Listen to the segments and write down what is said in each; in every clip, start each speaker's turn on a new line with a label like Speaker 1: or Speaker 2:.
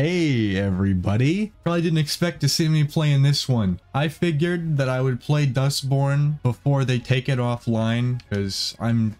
Speaker 1: Hey everybody! Probably didn't expect to see me playing this one. I figured that I would play Dustborn before they take it offline, because I'm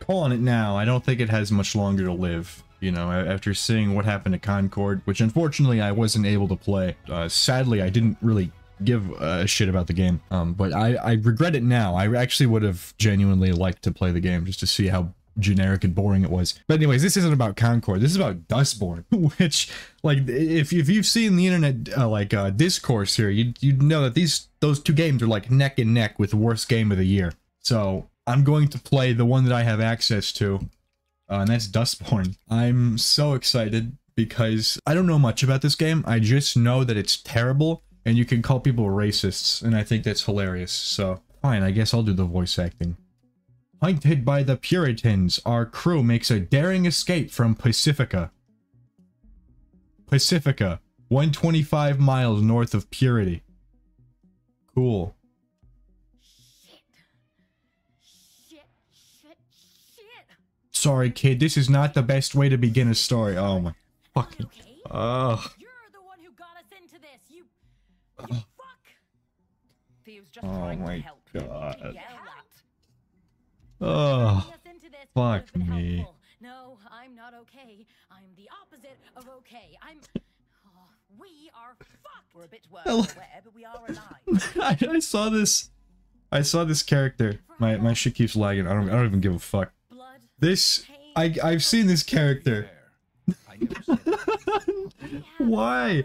Speaker 1: calling it now. I don't think it has much longer to live. You know, after seeing what happened to Concord, which unfortunately I wasn't able to play. Uh, sadly, I didn't really give a shit about the game. Um, but I, I regret it now. I actually would have genuinely liked to play the game just to see how generic and boring it was. But anyways, this isn't about Concord. This is about Dustborn, which, like, if, if you've seen the internet, uh, like, uh, discourse here, you you know that these those two games are like neck and neck with worst game of the year. So I'm going to play the one that I have access to, uh, and that's Dustborn. I'm so excited because I don't know much about this game. I just know that it's terrible and you can call people racists, and I think that's hilarious. So fine, I guess I'll do the voice acting. Hunted by the Puritans, our crew makes a daring escape from Pacifica. Pacifica, 125 miles north of Purity. Cool.
Speaker 2: Shit, shit, shit.
Speaker 1: Sorry, kid, this is not the best way to begin a story. Oh my fucking...
Speaker 2: Okay.
Speaker 1: Ugh.
Speaker 2: You're the one who got us into this. You, you fuck.
Speaker 3: He was just
Speaker 1: Oh
Speaker 3: trying
Speaker 1: my
Speaker 3: to help.
Speaker 1: God.
Speaker 3: Yell that.
Speaker 1: Ugh.
Speaker 2: Getting us into this
Speaker 1: fuck me.
Speaker 2: No, I'm not okay. I'm the opposite of okay. I'm. Oh, we are fucked.
Speaker 3: We're a bit worse aware, but we are alive.
Speaker 1: I, I saw this. I saw this character. My my shit keeps lagging. I don't I don't even give a fuck. This I I've seen this character. Why?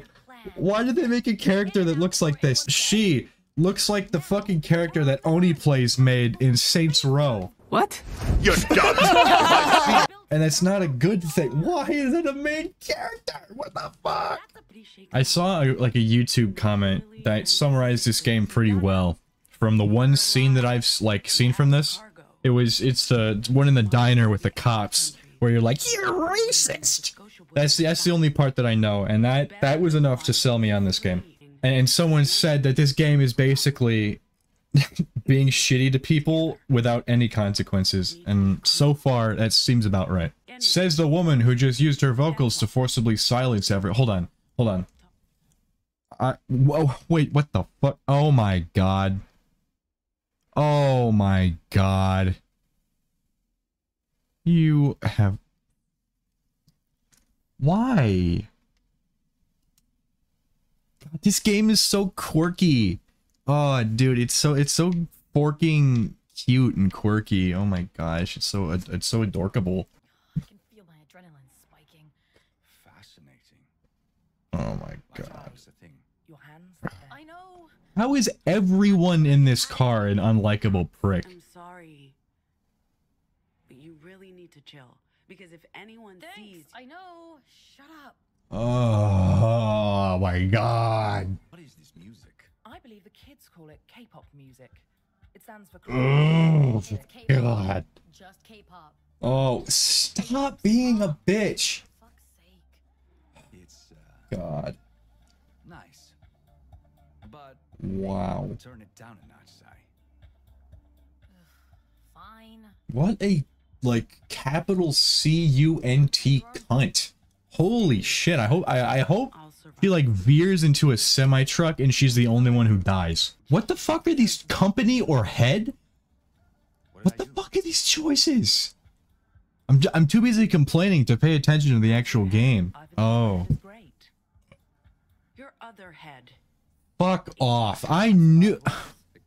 Speaker 1: Why did they make a character that looks like this? She looks like the fucking character that Oni Plays made in Saints Row.
Speaker 4: What?
Speaker 5: You're done.
Speaker 1: And that's not a good thing. Why is it a main character? What the fuck? I saw a, like a YouTube comment that summarized this game pretty well. From the one scene that I've like seen from this, it was it's the one in the diner with the cops where you're like you're racist. That's the, that's the only part that I know, and that that was enough to sell me on this game. And, someone said that this game is basically being shitty to people without any consequences, and so far that seems about right. Says the woman who just used her vocals to forcibly silence every. Hold on, hold on. I whoa wait what the fuck? Oh my god. Oh my god. You have. Why? God, this game is so quirky. Oh, dude, it's so it's so forking cute and quirky. Oh my gosh, it's so it's so adorkable.
Speaker 2: I can feel my adrenaline spiking.
Speaker 5: Fascinating.
Speaker 1: Oh my
Speaker 5: That
Speaker 1: god.
Speaker 5: was the thing.
Speaker 3: Your hands.
Speaker 2: I know.
Speaker 1: How is everyone in this car an unlikable prick?
Speaker 6: I'm sorry. But you really need to chill. Because if anyone
Speaker 2: Thanks.
Speaker 6: sees
Speaker 2: I know. Shut up.
Speaker 1: Oh my god.
Speaker 5: What is this music?
Speaker 3: I believe the kids call it K-pop music. It stands for.
Speaker 1: Oh
Speaker 2: K-pop.
Speaker 1: god.
Speaker 2: Just K-pop.
Speaker 1: Oh, stop being a bitch.
Speaker 2: Fuck's sake.
Speaker 5: It's uh,
Speaker 1: God.
Speaker 5: nice. But
Speaker 1: Wow.
Speaker 5: turn it down a notch, Si.
Speaker 2: Fine.
Speaker 1: What a like capital C U N T cunt. Holy shit. I hope I, I hope
Speaker 6: I'll.
Speaker 1: She like veers into a semi truck and she's the only one who dies. What the fuck are these company or head?
Speaker 5: What,
Speaker 1: What the fuck are these choices? I'm j- I'm too busy complaining to pay attention to the actual game. Oh,
Speaker 6: great. Your other head.
Speaker 1: fuck off. I knew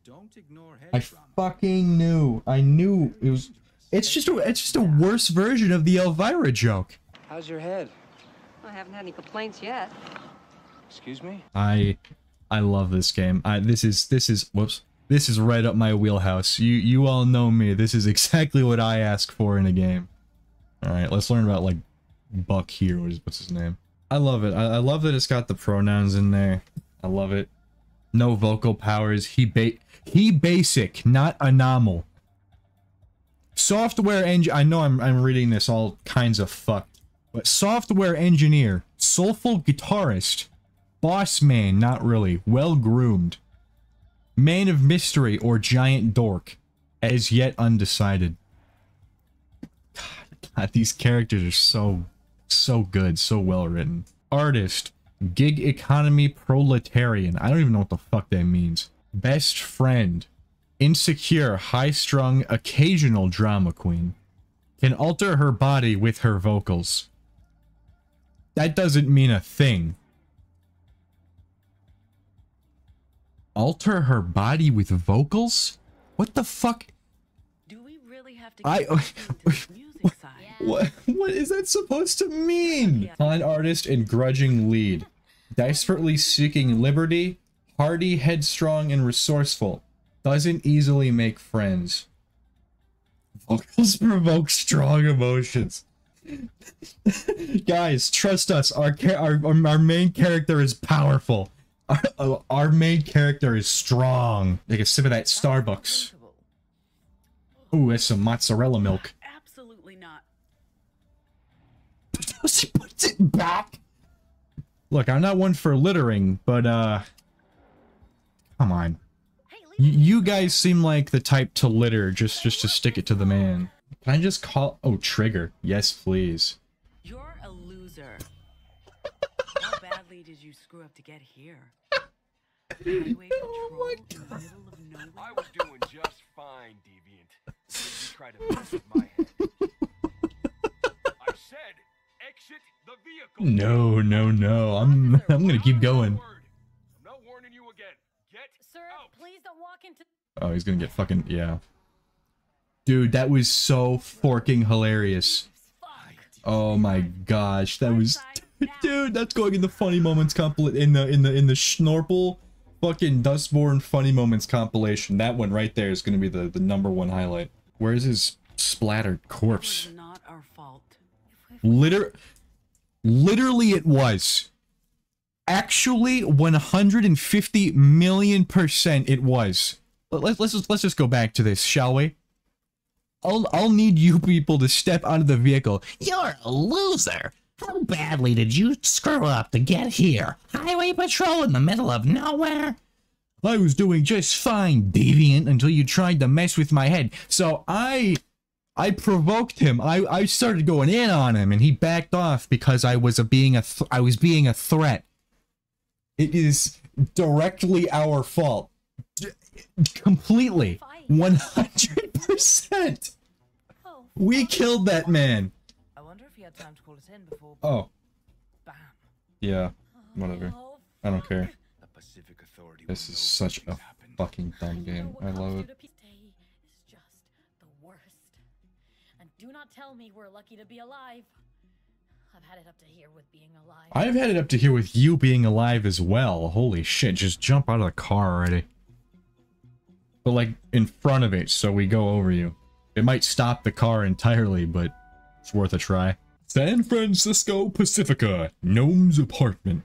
Speaker 5: Don't ignore head
Speaker 1: I fucking knew. I knew it was it's just a it's just a worse version of the Elvira joke.
Speaker 7: How's your head?
Speaker 8: I haven't had any complaints yet.
Speaker 7: Excuse me?
Speaker 1: I I love this game. I this is this is whoops. This is right up my wheelhouse. You you all know me. This is exactly what I ask for in a game. All right, let's learn about like Buck here. What is what's his name? I love it. I, I love that it's got the pronouns in there. I love it. No vocal powers. He ba he basic, not anomal. Software engine. I know I'm I'm reading this all kinds of fucked, but software engineer, soulful guitarist, boss man, not really, well groomed, man of mystery or giant dork, as yet undecided. God, God, these characters are so so good, so well written. artist, gig economy proletarian. I don't even know what the fuck that means. Best friend, insecure, high strung, occasional drama queen. Can alter her body with her vocals. That doesn't mean a thing. Alter her body with vocals? What the fuck?
Speaker 6: Do we really have to
Speaker 1: I-
Speaker 6: get into the music side?
Speaker 1: What what is that supposed to mean? Con artist and grudging lead. Desperately seeking liberty, hardy, headstrong, and resourceful. Doesn't easily make friends. Vocals provoke strong emotions. Guys, trust us. Our, our our main character is powerful. Our, uh, our main character is strong. Take a sip of that Starbucks. Ooh, that's some mozzarella milk.
Speaker 6: Absolutely not.
Speaker 1: she puts it back. Look, I'm not one for littering, but uh come on.
Speaker 2: Hey,
Speaker 1: Y- you guys seem like the type to litter just just to stick it to the man. Can I just call Oh, trigger. Yes, please.
Speaker 6: You're a loser. How badly did you screw up to get here?
Speaker 1: Oh
Speaker 6: patrol in the middle of?
Speaker 4: I was doing just fine, Deviant. Until you try to mess with my head. I said, exit the vehicle.
Speaker 1: No, no, no. I'm I'm going to keep going.
Speaker 4: I'm not warning you again. Get
Speaker 2: Sir,
Speaker 4: out.
Speaker 2: please don't walk into.
Speaker 1: Oh, he's going to get fucking yeah. Dude, that was so forking hilarious. Oh my gosh, that was dude. That's going in the funny moments compil in the in the in the Schnorple fucking Dustborn funny moments compilation. That one right there is gonna be the the number one highlight. Where's his splattered corpse?
Speaker 6: not our fault.
Speaker 1: Liter, literally, it was. Actually, 150 million percent, it was. Let- Let's let's let's just go back to this, shall we? I'll I'll need you people to step out of the vehicle.
Speaker 9: You're a loser. How badly did you screw up to get here? Highway patrol in the middle of nowhere?
Speaker 1: I was doing just fine, deviant, until you tried to mess with my head. So I I provoked him. I I started going in on him and he backed off because I was a being a I was being a threat. It is directly our fault. D- completely. 100%.
Speaker 2: Oh,
Speaker 1: We killed that man.
Speaker 3: I wonder if he had time to call us in before.
Speaker 1: Oh,
Speaker 3: Bam.
Speaker 1: yeah. Whatever. I don't care.
Speaker 5: The Pacific Authority.
Speaker 1: This is such a fucking dumb game. I love it.
Speaker 2: to be- Stay is just the worst. And do not tell me we're lucky to be alive. I've had it up to here with being alive.
Speaker 1: I've had it up to here with you being alive as well. Holy shit, just jump out of the car already. But like in front of it, so we go over you. It might stop the car entirely, but it's worth a try. San Francisco Pacifica, Gnome's apartment.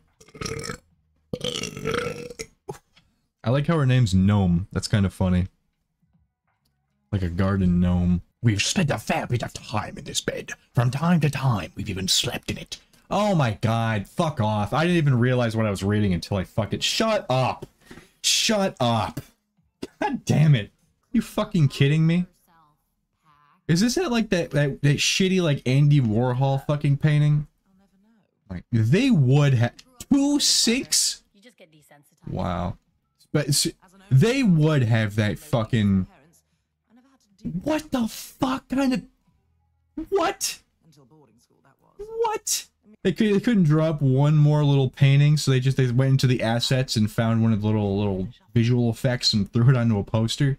Speaker 1: I like how her name's Gnome. That's kind of funny. Like a garden gnome.
Speaker 9: We've spent a fair bit of time in this bed. From time to time, we've even slept in it.
Speaker 1: Oh my god, fuck off. I didn't even realize what I was reading until I fucking shut up. Shut up. God damn it. You fucking kidding me? Is this that like that, that that shitty like Andy Warhol fucking painting? Like they would have two six.
Speaker 2: You just get desensitized.
Speaker 1: Wow. But s- they would have that fucking what the fuck kind of what? They, could, they couldn't drop one more little painting, so they just they went into the assets and found one of the little little visual effects and threw it onto a poster.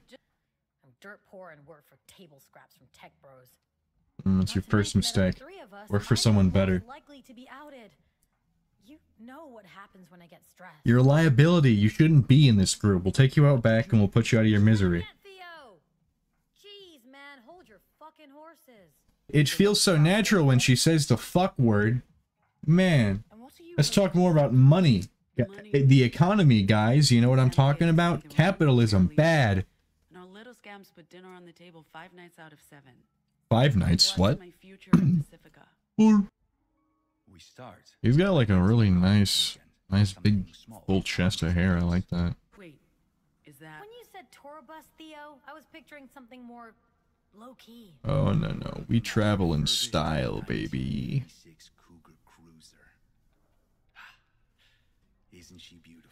Speaker 2: I'm dirt poor and work for table scraps from tech bros.
Speaker 1: Mm, that's your first
Speaker 2: mention that of
Speaker 1: mistake.
Speaker 2: the three of us,
Speaker 1: Work for someone better.
Speaker 2: Likely to be outed. You know what happens when I get stressed.
Speaker 1: You're a liability. You shouldn't be in this group. We'll take you out back and we'll put you out of your misery.
Speaker 2: Jeez, man, hold your fucking horses.
Speaker 1: It feels so natural when she says the fuck word. Man,
Speaker 6: And what are you
Speaker 1: let's talk more about money. Eh, the economy, guys. You know what I'm talking about? Capitalism. Bad.
Speaker 6: And our little scams put dinner on the table five nights out of seven.
Speaker 1: Five nights. What?
Speaker 6: my future in Pacifica?
Speaker 5: We start.
Speaker 1: He's got like a really nice, nice big full chest of hair. I like that.
Speaker 6: Wait, is that
Speaker 2: When you said tour bus, Theo, I was picturing something more low key.
Speaker 1: Oh no no, we travel in style, baby.
Speaker 5: 96 Cougar Cruiser. Isn't she beautiful?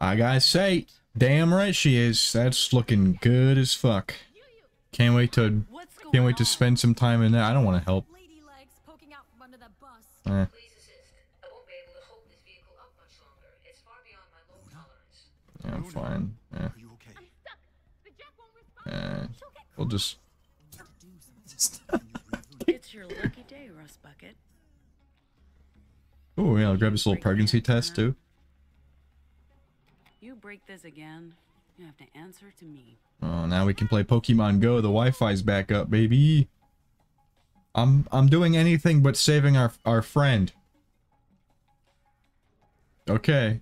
Speaker 1: I gotta say, damn right she is. That's looking good as fuck. Can't wait to can't wait to spend some time in there. I don't want to help.
Speaker 2: Lady legs poking out from under that bus.
Speaker 1: Eh.
Speaker 10: Please assist. I won't be able to hold
Speaker 1: Oh yeah, I'll grab this little pregnancy test too.
Speaker 6: You break this again, you have to answer to me.
Speaker 1: Oh, now we can play Pokemon Go. The Wi-Fi's back up, baby. I'm I'm doing anything but saving our our friend. Okay.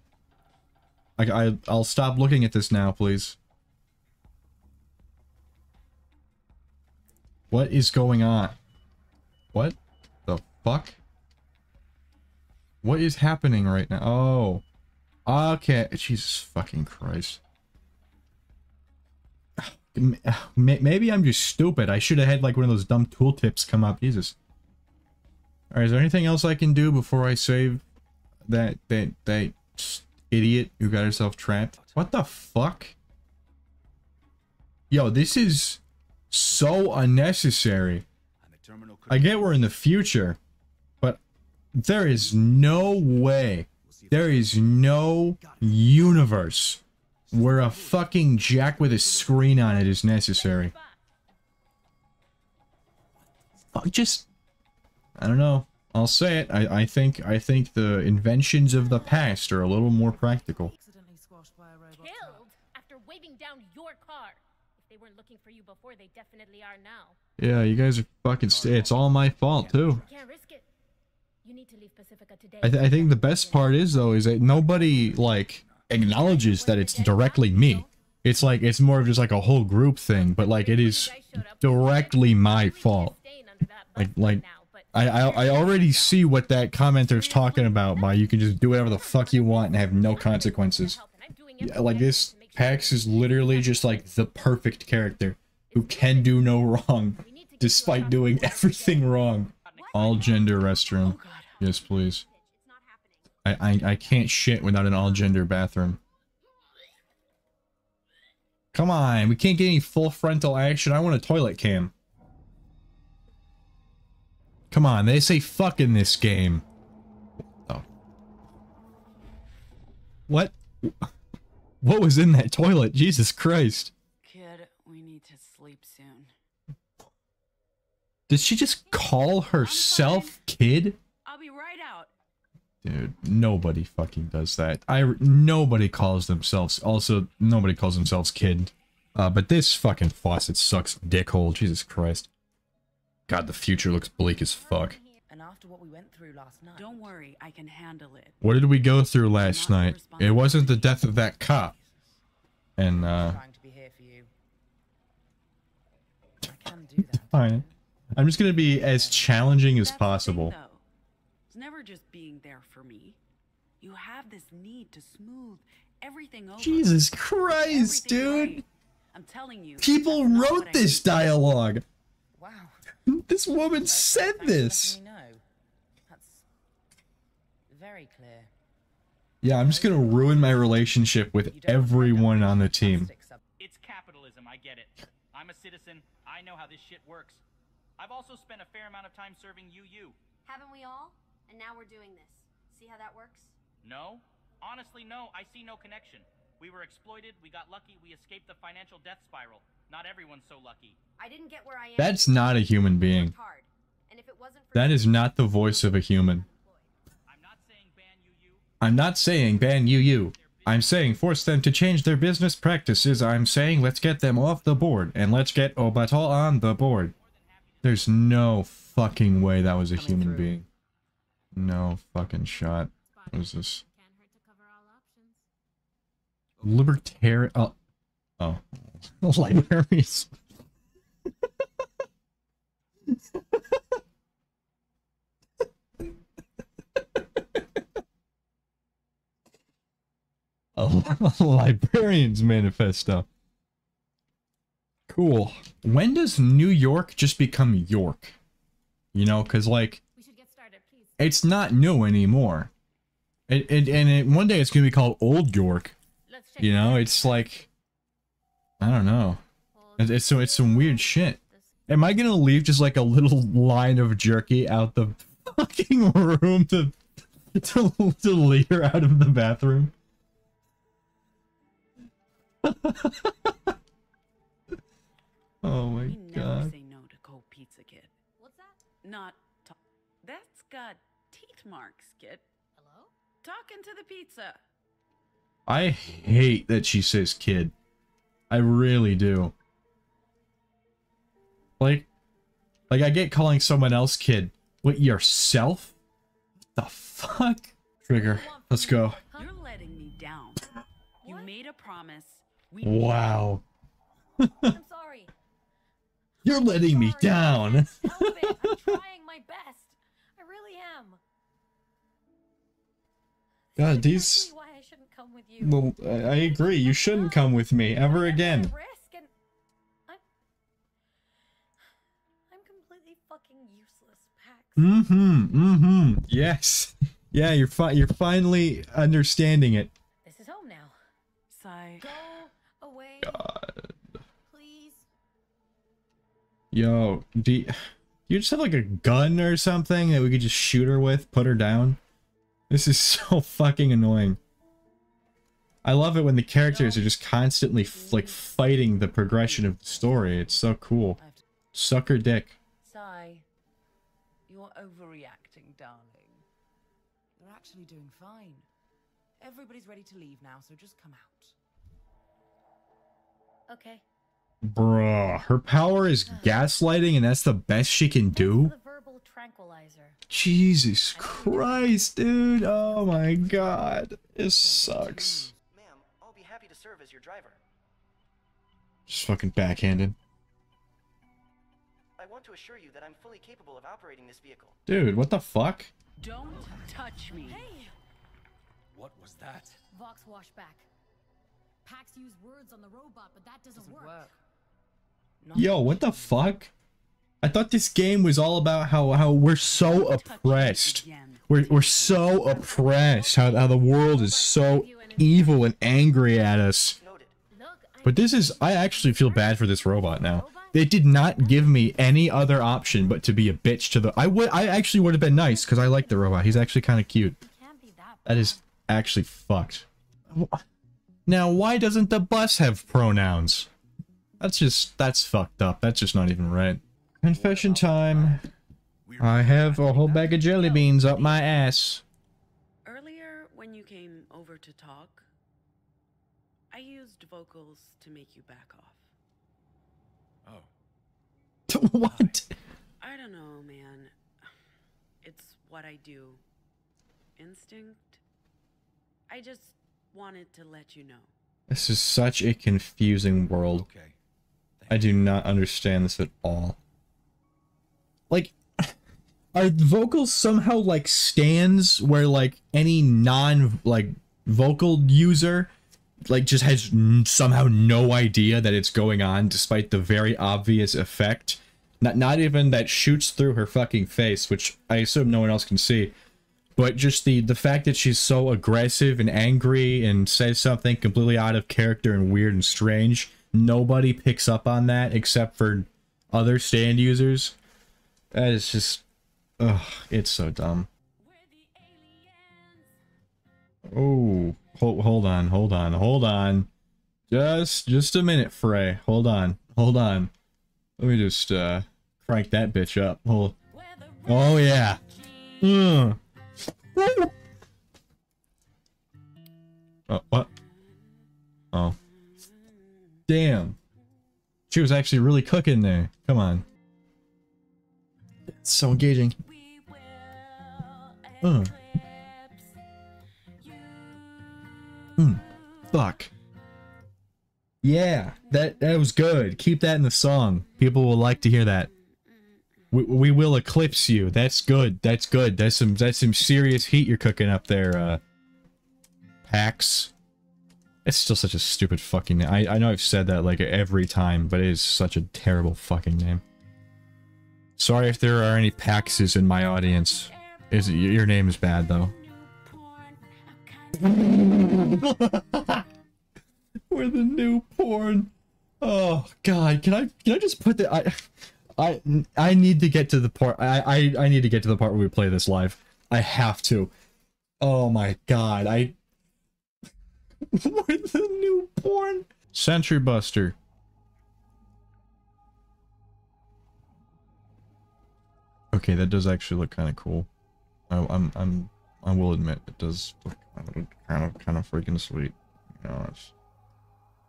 Speaker 1: I, I I'll stop looking at this now, please. What is going on? What the fuck? What is happening right now? Oh. Okay. Jesus fucking Christ. Maybe I'm just stupid. I should have had like one of those dumb tooltips come up. Jesus. Alright, is there anything else I can do before I save that that that idiot who got herself trapped? What the fuck? Yo, this is so unnecessary. I get we're in the future, there is no way, there is no universe where a fucking jack with a screen on it is necessary. Fuck, just, I don't know. I'll say it. I, I think I think the inventions of the past are a little more practical.
Speaker 3: Accidentally squashed by a robot.
Speaker 2: killed after waving down your car. If they weren't looking for you before, they definitely are now.
Speaker 1: Yeah, you guys are fucking. St- it's all my fault too.
Speaker 2: You need to leave Pacifica today.
Speaker 1: I, th- I think the best part is though is that nobody like acknowledges that it's directly me. It's like it's more of just like a whole group thing, but like it is directly my fault. Like like I I, I already see what that commenter's talking about by you can just do whatever the fuck you want and have no consequences. Yeah, like this Pax is literally just like the perfect character who can do no wrong despite doing everything wrong. All gender restroom. Oh, yes, please. I, I I can't shit without an all gender bathroom. Come on, we can't get any full frontal action. I want a toilet cam. Come on, they say fuck in this game. Oh. What? What was in that toilet? Jesus Christ.
Speaker 6: Kid, we need to sleep soon.
Speaker 1: Did she just call herself kid?
Speaker 6: I'll be right out.
Speaker 1: Dude, nobody fucking does that. I nobody calls themselves. Also, nobody calls themselves kid. Uh, but this fucking faucet sucks dickhole. Jesus Christ. God, the future looks bleak as fuck.
Speaker 3: And after what we went through last night.
Speaker 6: Don't worry, I can handle it.
Speaker 1: What did we go through last night? It wasn't the death of that cop. And uh,
Speaker 3: trying to be here for you. I can do that.
Speaker 1: fine. I'm just gonna be as challenging as
Speaker 6: That's thing,
Speaker 1: possible.
Speaker 6: It's never just being there for me. You have this need to smooth everything over.
Speaker 1: Jesus Christ, dude.
Speaker 6: right. I'm telling you.
Speaker 1: People wrote this dialogue.
Speaker 3: Wow.
Speaker 1: This woman said
Speaker 3: Thanks for letting
Speaker 1: this.
Speaker 3: me know. That's very clear.
Speaker 1: Yeah, I'm just gonna ruin my relationship with
Speaker 3: You don't have to
Speaker 1: everyone on the team.
Speaker 11: It's capitalism, I get it. I'm a citizen, I know how this shit works. I've also spent a fair amount of time serving UU.
Speaker 12: Haven't we all? And now we're doing this. See how that works?
Speaker 11: No? Honestly, no, I see no connection. We were exploited, we got lucky, we escaped the financial death spiral. Not everyone's so lucky.
Speaker 12: I didn't get where I am.
Speaker 1: That's not a human being.
Speaker 12: worked hard. And if it wasn't for
Speaker 1: That not the voice of a human.
Speaker 11: I'm not saying ban UU.
Speaker 1: I'm not saying ban UU. I'm saying force them to change their business practices. I'm saying let's get them off the board and let's get Obatal on the board. There's no fucking way that was a human being. No fucking shot. What is this?
Speaker 2: Can't hurt to cover all options.
Speaker 1: Libertarian. Uh, oh. Oh. Librarians. a librarian's manifesto. Cool. When does New York just become York? You know, because, like,
Speaker 2: We should get started,
Speaker 1: it's not new anymore. And, and, and it, one day it's gonna be called Old York. You know, it's like, I don't know. It's, it's so it's some weird shit. Am I gonna leave just like a little line of jerky out the fucking room to to, to leer out of the bathroom? oh my
Speaker 6: We never
Speaker 1: god.
Speaker 6: say no to cold pizza, kid.
Speaker 12: What's that?
Speaker 6: Not. To- That's got teeth marks, kid.
Speaker 12: Hello?
Speaker 6: Talking to the pizza.
Speaker 1: I hate that she says kid. I really do. Like, like I get calling someone else kid. What, yourself? The fuck? Trigger, let's go.
Speaker 6: You're letting me down. You made a promise. We
Speaker 1: Wow.
Speaker 2: I'm sorry.
Speaker 1: You're letting me down.
Speaker 2: Help it. I'm trying my best. I really am.
Speaker 1: God, these...
Speaker 2: Why I shouldn't come with you.
Speaker 1: Well, I I agree. You shouldn't come with me ever again.
Speaker 2: Risk and I'm I'm completely fucking useless, Pax.
Speaker 1: Mm-hmm. Mm-hmm. Yes. Yeah, you're fi you're finally understanding it.
Speaker 2: This is home now.
Speaker 6: Sigh.
Speaker 2: Go away.
Speaker 1: God.
Speaker 2: Please.
Speaker 1: Yo, do you, you just have like a gun or something that we could just shoot her with, put her down? This is so fucking annoying. I love it when the characters are just constantly f- like fighting the progression of the story. It's so cool. Sucker dick.
Speaker 6: Sigh. You're overreacting, darling.
Speaker 3: They're actually doing fine. Everybody's ready to leave now, so just come out.
Speaker 2: Okay.
Speaker 1: Bruh, her power is gaslighting and that's the best she can do?
Speaker 2: The verbal tranquilizer.
Speaker 1: Jesus Christ, dude. Oh my god. This sucks.
Speaker 13: Ma'am, I'll be happy to serve as your driver.
Speaker 1: Just fucking backhanded.
Speaker 13: I want to assure you that I'm fully capable of operating this vehicle.
Speaker 1: Dude, what the fuck?
Speaker 6: Don't touch me.
Speaker 2: Hey!
Speaker 5: What was that?
Speaker 12: Vox washback. Pax used words on the robot, but that doesn't, work.
Speaker 1: Yo, what the fuck? I thought this game was all about how how we're so oppressed. We're we're so oppressed. How how the world is so evil and angry at us. But this is I actually feel bad for this robot now. They did not give me any other option but to be a bitch to the I would I actually would have been nice cuz I like the robot. He's actually kind of cute. That is actually fucked. Now, why doesn't the bus have pronouns? That's just, that's fucked up. That's just not even right. Confession time. I have a whole bag of jelly beans up my ass.
Speaker 6: Earlier, when you came over to talk, I used vocals to make you back off.
Speaker 5: Oh.
Speaker 1: what?
Speaker 6: I don't know, man. It's what I do. Instinct. I just wanted to let you know.
Speaker 1: This is such a confusing world.
Speaker 5: Okay.
Speaker 1: I do not understand this at all. Like, are vocals somehow like stands where like any non like vocal user like just has somehow no idea that it's going on despite the very obvious effect not not even that shoots through her fucking face which i assume no one else can see but just the the fact that she's so aggressive and angry and says something completely out of character and weird and strange nobody picks up on that except for other stand users. That is just ugh it's so dumb. Oh hold, hold on hold on hold on. Just just a minute frey. Hold on hold on. Let me just uh crank that bitch up. Hold oh yeah. Oh, what? Damn. She was actually really cooking there. Come on. It's so engaging. Uh. Mm. Fuck. Yeah, that that was good. Keep that in the song. People will like to hear that. We, we will eclipse you. That's good. That's good. That's some that's some serious heat you're cooking up there, uh Pax. It's still such a stupid fucking name. I, I know I've said that like every time, but it is such a terrible fucking name. Sorry if there are any Paxes in my audience. Is your name is bad though. We're the new porn. Oh god, can I can I just put the I I I need to get to the part I I I need to get to the part where we play this live. I have to. Oh my god, I We're the newborn? Sentry Buster. Okay, that does actually look kind of cool. I, I'm I'm I will admit it does look kind of kind of freaking sweet. You know,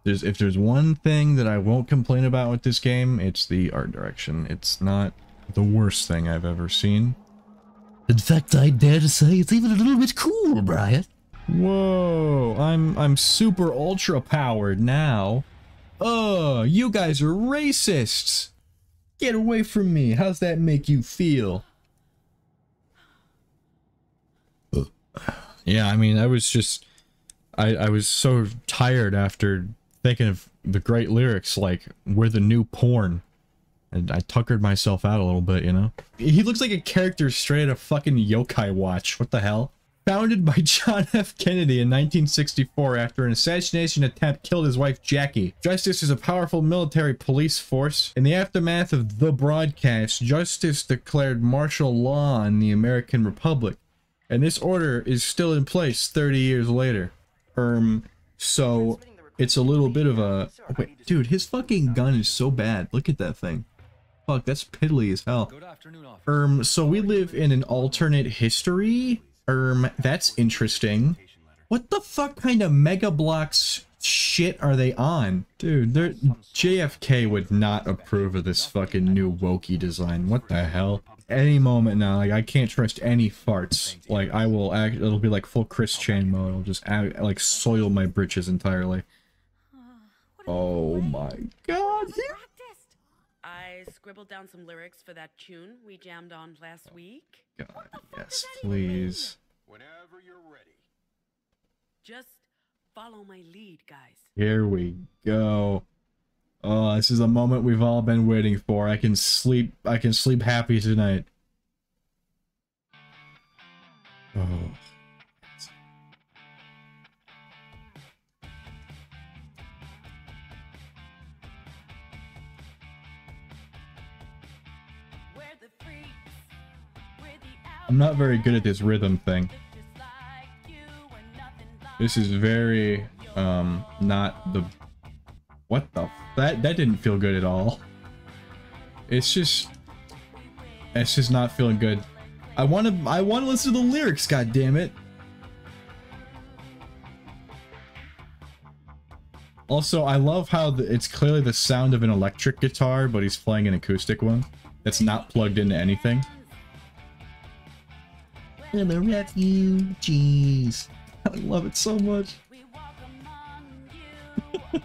Speaker 1: there's if there's one thing that I won't complain about with this game, it's the art direction. It's not the worst thing I've ever seen.
Speaker 9: In fact, I dare to say it's even a little bit cool, Brian.
Speaker 1: Whoa, I'm I'm super ultra powered now. Oh, you guys are racists. Get away from me. How's that make you feel? Yeah, I mean, I was just I I was so tired after thinking of the great lyrics like we're the new porn. And I tuckered myself out a little bit, you know? He looks like a character straight out of fucking Yokai Watch. What the hell? Founded by John F. Kennedy in 1964 after an assassination attempt killed his wife Jackie. Justice is a powerful military police force. In the aftermath of the broadcast, Justice declared martial law in the American Republic. And this order is still in place 30 years later. Um, so it's a little bit of a... Wait, dude, his fucking gun is so bad. Look at that thing. Fuck, that's piddly as hell. Um, so we live in an alternate history? Um, that's interesting. What the fuck kind of Mega Bloks shit are they on? Dude, JFK would not approve of this fucking new wokey design. What the hell? Any moment now, like, I can't trust any farts. Like, I will act, it'll be like full Chris Chan mode. I'll just, act, like, soil my britches entirely. Oh my god.
Speaker 6: I scribbled down some lyrics for that tune we jammed on last week.
Speaker 1: God, yes, please.
Speaker 4: Whenever you're ready.
Speaker 6: Just follow my lead, guys.
Speaker 1: Here we go. Oh, this is a moment we've all been waiting for. I can sleep. I can sleep happy tonight. Oh. I'm not very good at this rhythm thing. This is very, um, not the... What the... That, that didn't feel good at all. It's just... It's just not feeling good. I want to I want to listen to the lyrics, God damn it! Also, I love how the, it's clearly the sound of an electric guitar, but he's playing an acoustic one that's not plugged into anything.
Speaker 9: And the refugees.
Speaker 1: I love it so much.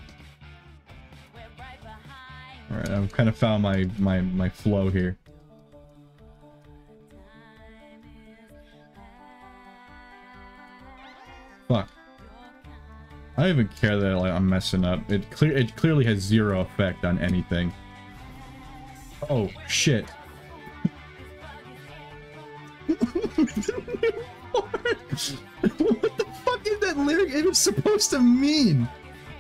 Speaker 1: Alright, I've kind of found my, my, my flow here. Fuck. I don't even care that like, I'm messing up. It clear it clearly has zero effect on anything. Oh shit. Supposed to mean?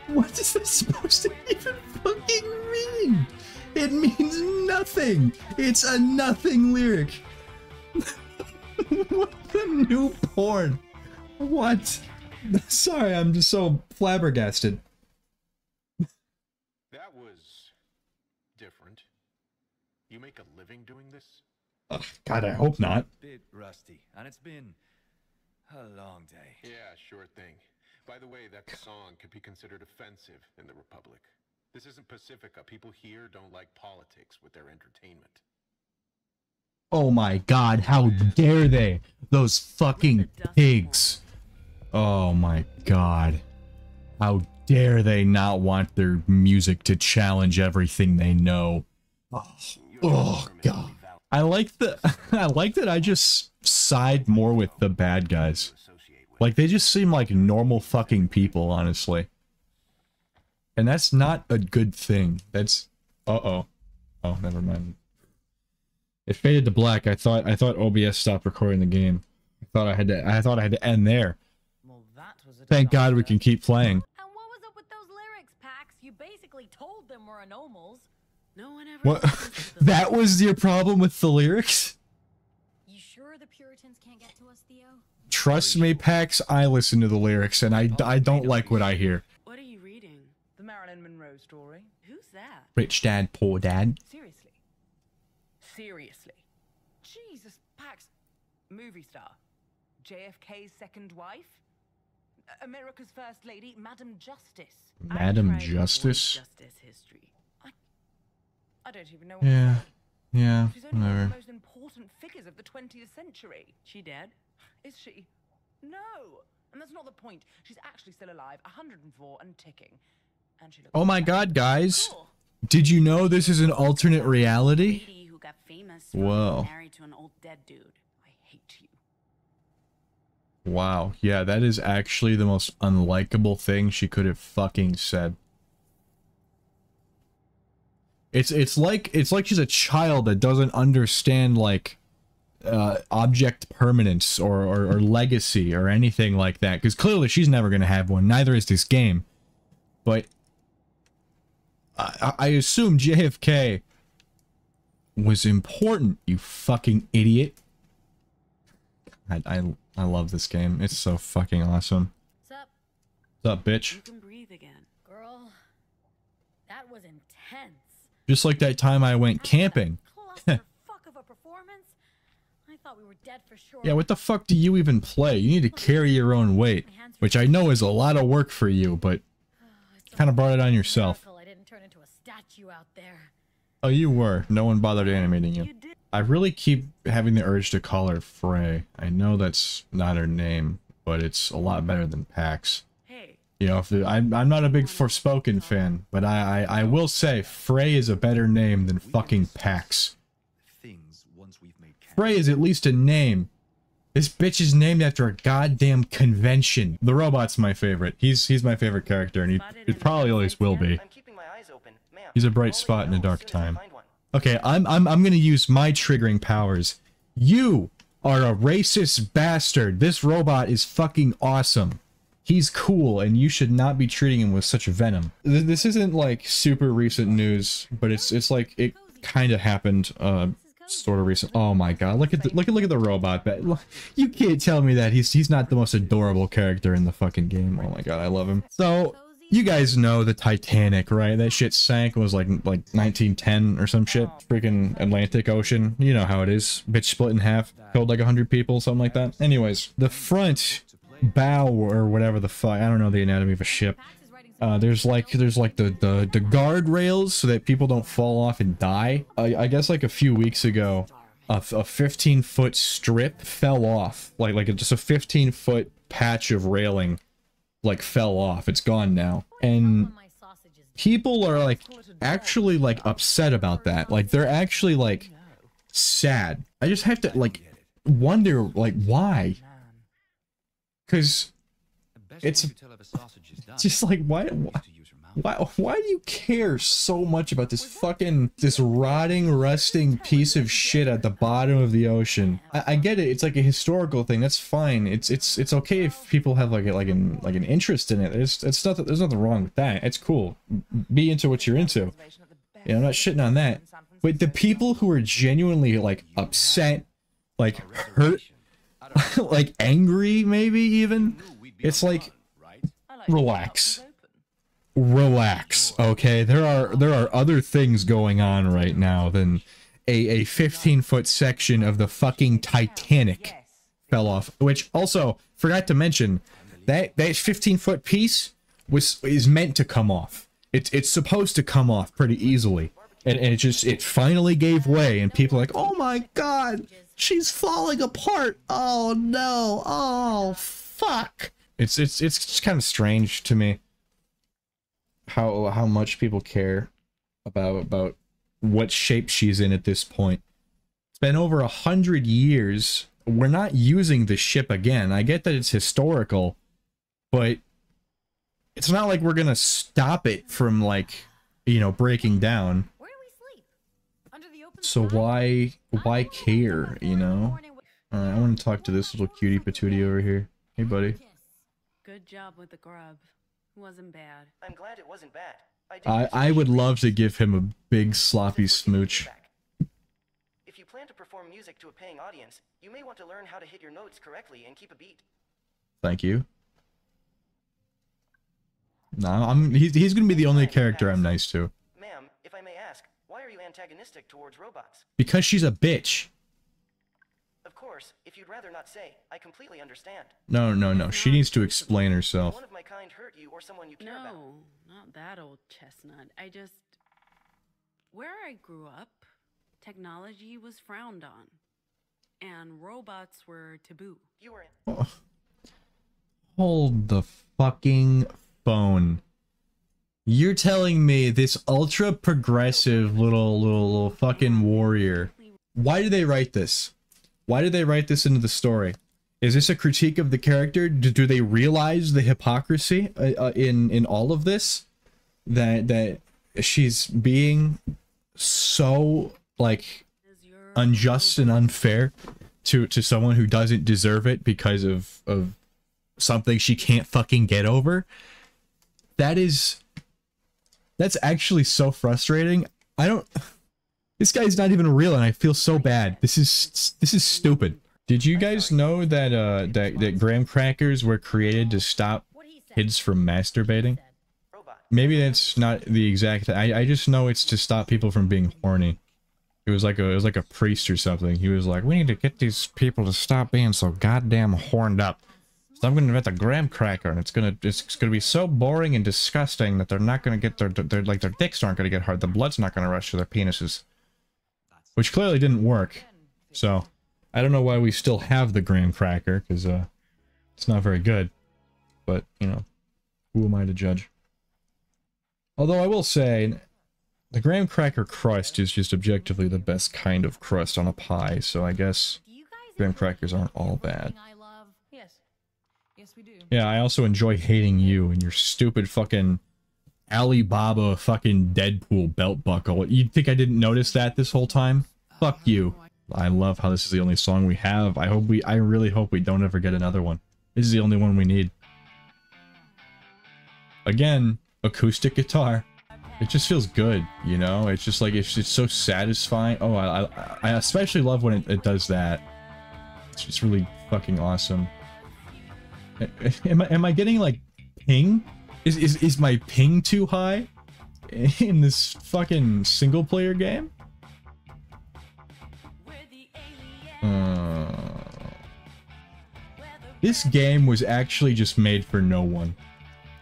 Speaker 1: What is that supposed to even fucking mean? It means nothing. It's a nothing lyric. what the new porn? What? Sorry, I'm just so flabbergasted.
Speaker 4: That was different. You make a living doing this?
Speaker 1: Ugh, God, I hope not.
Speaker 5: Bit rusty, and it's been a long day.
Speaker 4: Yeah, sure thing. By the way, that song could be considered offensive in the Republic. This isn't Pacifica. People here don't like politics with their entertainment.
Speaker 1: Oh my god, how dare they? Those fucking pigs. Oh my god. How dare they not want their music to challenge everything they know? Oh, oh god. I like the I like that I just side more with the bad guys. Like they just seem like normal fucking people, honestly. And that's not a good thing. That's uh-oh. Oh, never mind. It faded to black. I thought I thought OBS stopped recording the game. I thought I had to I thought I had to end there.
Speaker 11: Well, that
Speaker 3: was a
Speaker 1: Thank God we can keep playing.
Speaker 2: And what was up with those lyrics, Pax? You basically told them we're anomals.
Speaker 6: No one ever.
Speaker 1: What? that was your problem with the lyrics?
Speaker 12: You sure the Puritans can't get to us, Theo?
Speaker 1: Trust me, Pax, I listen to the lyrics and I, I don't like what I hear.
Speaker 6: What are you reading?
Speaker 3: The Marilyn Monroe story.
Speaker 6: Who's that?
Speaker 1: Rich dad, poor dad.
Speaker 3: Seriously. Seriously. Jesus, Pax. Movie star. JFK's second wife. America's first lady, Madam Justice.
Speaker 1: Madam
Speaker 6: tried to avoid
Speaker 1: Justice?
Speaker 6: Justice history.
Speaker 3: I don't even know what
Speaker 1: Yeah.
Speaker 3: to.
Speaker 1: Yeah,
Speaker 3: She's only one of the most important figures of the 20th century.
Speaker 6: She dead?
Speaker 3: Is she? No. And that's not the point. She's actually still alive, 104 and ticking. And she looks
Speaker 1: Oh my god, guys. Did you know this is an alternate reality?
Speaker 6: Who got famous from
Speaker 1: Whoa.
Speaker 6: married to an old dead dude.
Speaker 3: I hate you.
Speaker 1: Wow. Yeah, that is actually the most unlikable thing she could have fucking said. It's it's like it's like she's a child that doesn't understand like uh, object permanence or, or, or legacy or anything like that. Because clearly she's never gonna have one. Neither is this game. But I, I assume JFK was important. You fucking idiot. I, I I love this game. It's so fucking awesome.
Speaker 2: What's up,
Speaker 1: What's up, bitch?
Speaker 6: You can breathe again.
Speaker 2: girl? That was intense.
Speaker 1: Just like that time I went camping.
Speaker 2: Fuck of a performance. I thought we were dead for sure.
Speaker 1: Yeah, what the fuck do you even play? You need to carry your own weight, which I know is a lot of work for you, but oh, kind of brought it on yourself.
Speaker 2: I didn't turn into a statue out there.
Speaker 1: Oh, you were. No one bothered animating you. I really keep having the urge to call her Frey. I know that's not her name, but it's a lot better than Pax.
Speaker 6: Hey.
Speaker 1: You know, if the, I'm, I'm not a big Forspoken fan, but I, I, I will say Frey is a better name than fucking Pax. Frey is at least a name. This bitch is named after a goddamn convention. The robot's my favorite. He's he's my favorite character, and he, it probably always will be. He's a bright spot in a dark time. Okay, I'm I'm I'm gonna use my triggering powers. You are a racist bastard. This robot is fucking awesome. He's cool, and you should not be treating him with such venom. This isn't like super recent news, but it's it's like it kind of happened. Uh, sort of recent. Oh my god, look at the look at look at the robot. You can't tell me that he's he's not the most adorable character in the fucking game. Oh my god, I love him. So you guys know the Titanic, right? That shit sank was like like 1910 or some shit. Freaking Atlantic Ocean. You know how it is. Bitch split in half, killed like 100 people, something like that. Anyways, the front bow or whatever the fuck, I don't know the anatomy of a ship. Uh, there's like there's like the the the guardrails so that people don't fall off and die. I, I guess like a few weeks ago, a, a 15 foot strip fell off, like like just a 15 foot patch of railing, like fell off. It's gone now, and people are like actually like upset about that. Like they're actually like sad. I just have to like wonder like why, because it's just like why why why do you care so much about this fucking this rotting rusting piece of shit at the bottom of the ocean? I, I get it. It's like a historical thing. That's fine. It's it's it's okay if people have like a, like an like an interest in it. It's it's not there's nothing wrong with that. It's cool. Be into what you're into. Yeah i'm not shitting on that. But the people who are genuinely like upset like hurt like angry maybe even it's like relax. relax okay? There are there are other things going on right now than a a 15 foot section of the fucking titanic fell off which also forgot to mention that that 15 foot piece was is meant to come off. It's it's supposed to come off pretty easily. And, and it just it finally gave way and people are like oh my god she's falling apart. Oh no. Oh fuck it's it's it's just kind of strange to me how how much people care about about what shape she's in at this point. It's been over a hundred years. We're not using the ship again. I get that it's historical, but it's not like we're gonna stop it from like you know breaking down. So why why care? You know. All right, I want to talk to this little cutie patootie over here. Hey, buddy.
Speaker 6: Good job with the grub. Wasn't bad.
Speaker 13: I'm glad it wasn't bad. I,
Speaker 1: I I would love to give him a big sloppy smooch.
Speaker 13: If you plan to perform music to a paying audience, you may want to learn how to hit your notes correctly and keep a beat.
Speaker 1: Thank you. No, I'm he's he's gonna be the only character I'm nice to.
Speaker 13: Ma'am, if I may ask, why are you antagonistic towards robots?
Speaker 1: Because she's a bitch.
Speaker 13: Of course, if you'd rather not say, I completely understand.
Speaker 1: No, no, no. She needs to explain herself.
Speaker 13: One of my kind hurt you or someone you care about.
Speaker 6: No, not that old chestnut. I just. Where I grew up, technology was frowned on, and robots were taboo.
Speaker 13: You were
Speaker 1: Oh. Hold the fucking phone. You're telling me this ultra progressive little little little fucking warrior. Why did they write this? Why did they write this into the story? Is this a critique of the character? Do, do they realize the hypocrisy uh, uh, in in all of this? That that she's being so like unjust and unfair to to someone who doesn't deserve it because of of something she can't fucking get over. That is that's actually so frustrating. I don't this guy's not even real and I feel so bad. This is this is stupid. Did you guys know that uh that that graham crackers were created to stop kids from masturbating? Maybe that's not the exact I I just know it's to stop people from being horny. It was like a it was like a priest or something. He was like, "We need to get these people to stop being so goddamn horned up." So I'm gonna invent a graham cracker, and it's gonna it's gonna be so boring and disgusting that they're not gonna get their their like their dicks aren't gonna get hard. The blood's not gonna rush to their penises, which clearly didn't work. So I don't know why we still have the graham cracker because uh, it's not very good. But you know, who am I to judge? Although I will say, the graham cracker crust is just objectively the best kind of crust on a pie. So I guess graham crackers aren't all bad.
Speaker 12: Yes. Yes, we do.
Speaker 1: Yeah, I also enjoy hating you and your stupid fucking Alibaba fucking Deadpool belt buckle. You think I didn't notice that this whole time? Fuck oh, you. I love how this is the only song we have. I hope we I really hope we don't ever get another one. This is the only one we need. Again, acoustic guitar. It just feels good, you know? It's just like, it's, it's so satisfying. Oh, I, I, I especially love when it, it does that. It's just really fucking awesome. Am I, am I getting like ping? Is, is, is my ping too high in this fucking single player game? Uh, this game was actually just made for no one.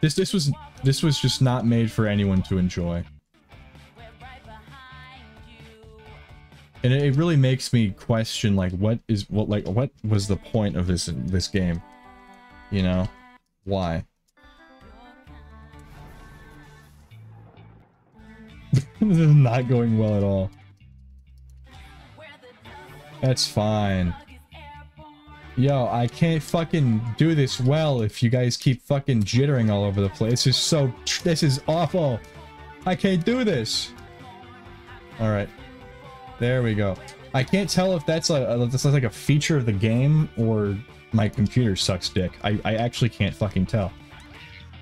Speaker 1: This this was this was just not made for anyone to enjoy. And it, it really makes me question like what is what like what was the point of this this game? You know? Why? this is not going well at all. That's fine. Yo, I can't fucking do this well if you guys keep fucking jittering all over the place. This is so... This is awful. I can't do this. Alright. There we go. I can't tell if that's a, that's like a feature of the game or my computer sucks dick. I, I actually can't fucking tell.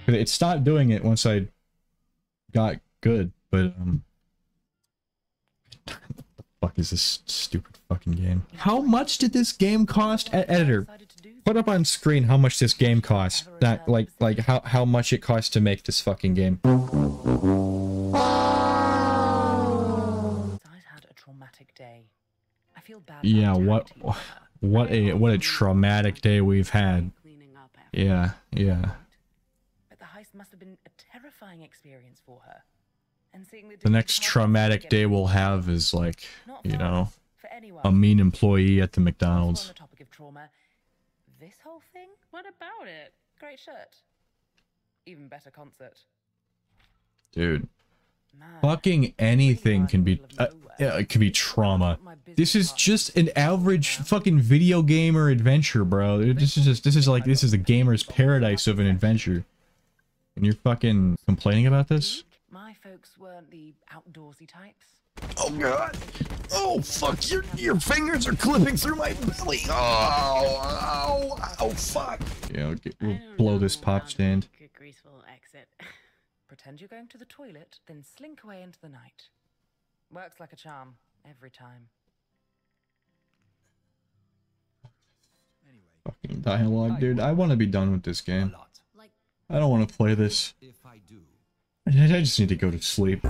Speaker 1: It stopped doing it once I got good, but um fuck is this stupid fucking game? How much did this game cost? E- editor, put up on screen how much this game cost. That like like how how much it costs to make this fucking game.
Speaker 3: I'd had a traumatic day. I feel bad.
Speaker 1: Yeah, what what a what a traumatic day we've had. Yeah, yeah.
Speaker 3: But the heist must have been a terrifying experience for her. And seeing the,
Speaker 1: The next traumatic day we'll have is like, you know,
Speaker 3: for anyone.
Speaker 1: a mean employee at the
Speaker 3: On
Speaker 1: McDonald's.
Speaker 3: the topic of trauma, this whole thing? What about it? Great shirt. Even better concert.
Speaker 1: Dude. Fucking anything can be uh, it can be trauma. This is just an average fucking video gamer adventure, bro. This is just this is like this is a gamer's paradise of an adventure. And you're fucking complaining about this?
Speaker 3: My folks weren't the outdoorsy types.
Speaker 1: Oh god. Oh fuck, your your fingers are clipping through my belly. Oh, oh, oh fuck. Yeah, we'll, get, we'll blow this pop stand.
Speaker 6: A graceful exit.
Speaker 3: Pretend you're going to the toilet, then slink away into the night. Works like a charm, every time.
Speaker 1: Fucking dialogue, dude. I want to be done with this game. I don't want to play this. If I I just need to go to sleep.